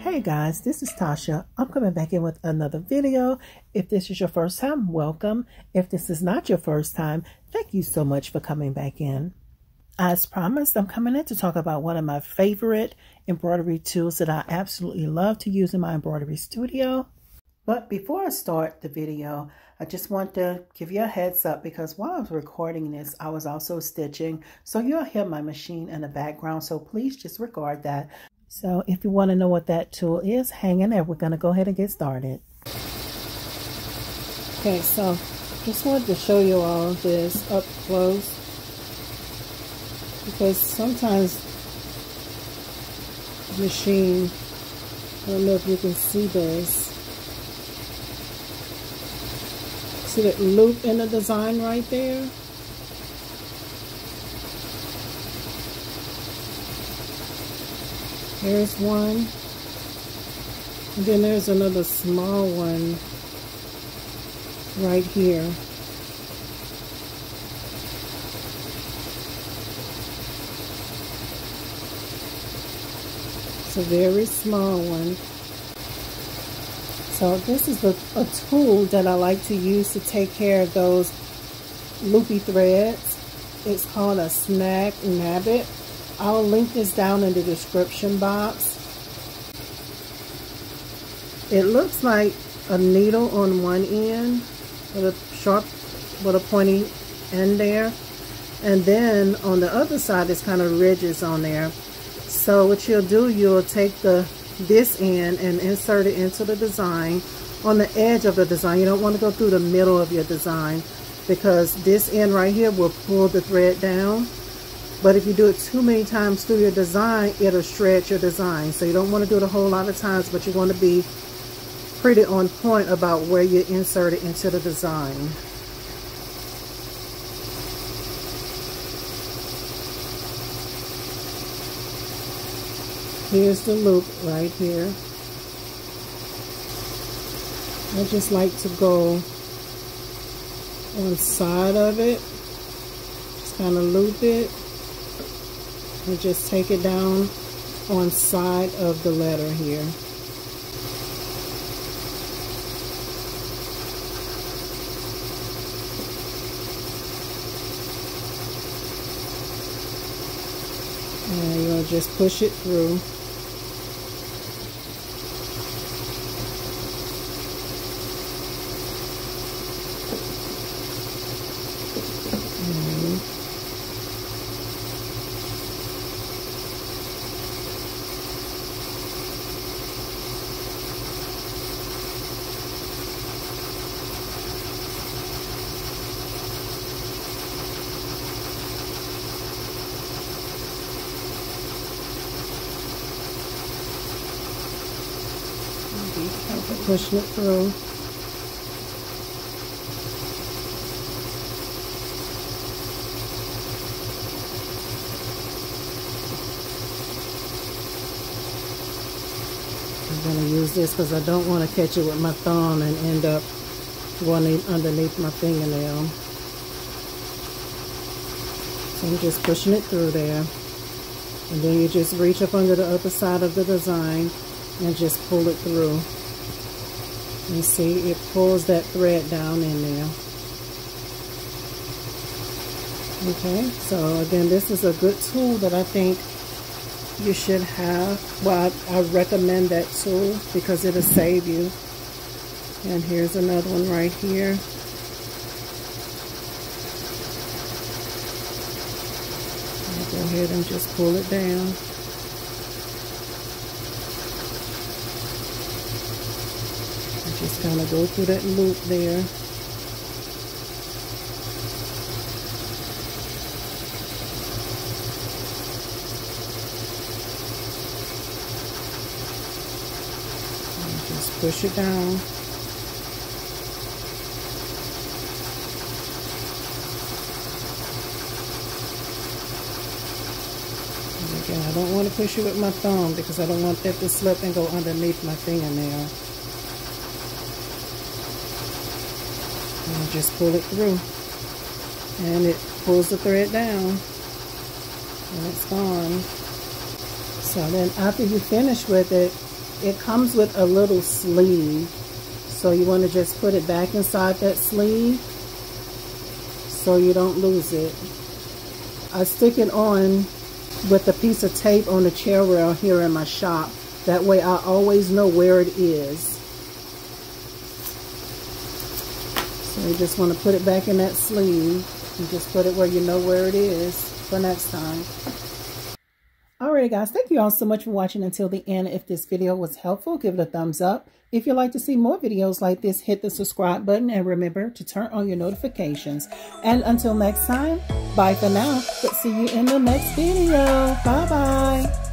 Hey guys, this is Tasha. I'm coming back in with another video. If this is your first time, welcome. If this is not your first time, thank you so much for coming back in. As promised, I'm coming in to talk about one of my favorite embroidery tools that I absolutely love to use in my embroidery studio. But before I start the video, I just want to give you a heads up because while I was recording this, I was also stitching. So you'll hear my machine in the background. So please just regard that. So if you want to know what that tool is, hang in there. We're going to go ahead and get started. Okay, so just wanted to show you all this up close because sometimes the machine, I don't know if you can see this. That loop in the design right there? There's one. And then there's another small one right here. It's a very small one. So this is a, a tool that I like to use to take care of those loopy threads. It's called a Snag Nab-it. I'll link this down in the description box. It looks like a needle on one end with a sharp, with a pointy end there. And then on the other side, it's kind of ridges on there. So what you'll do, you'll take the this end and insert it into the design on the edge of the design. You don't want to go through the middle of your design because this end right here will pull the thread down. But if you do it too many times through your design, it'll stretch your design. So you don't want to do it a whole lot of times, but you want to be pretty on point about where you insert it into the design. Here's the loop right here. I just like to go on side of it. Just kind of loop it and just take it down on side of the letter here. And you'll just push it through. Pushing it through. I'm going to use this because I don't want to catch it with my thumb and end up going underneath my fingernail. So I'm just pushing it through there. And then you just reach up under the other side of the design and just pull it through. You see, it pulls that thread down in there. Okay, so again, this is a good tool that I think you should have. Well, I, I recommend that tool because it'll save you. And here's another one right here. I'll go ahead and just pull it down. Just kind of go through that loop there. Just push it down. again, I don't want to push it with my thumb because I don't want that to slip and go underneath my fingernail. And just pull it through and it pulls the thread down and it's gone So then after you finish with it, it comes with a little sleeve. So you want to just put it back inside that sleeve so you don't lose it. I stick it on with a piece of tape on the chair rail here in my shop. That way I always know where it is. So you just want to put it back in that sleeve and just put it where you know where it is for next time. Alrighty guys, thank you all so much for watching until the end. If this video was helpful, give it a thumbs up. If you'd like to see more videos like this, hit the subscribe button and remember to turn on your notifications. And until next time, bye for now, but see you in the next video. Bye-bye.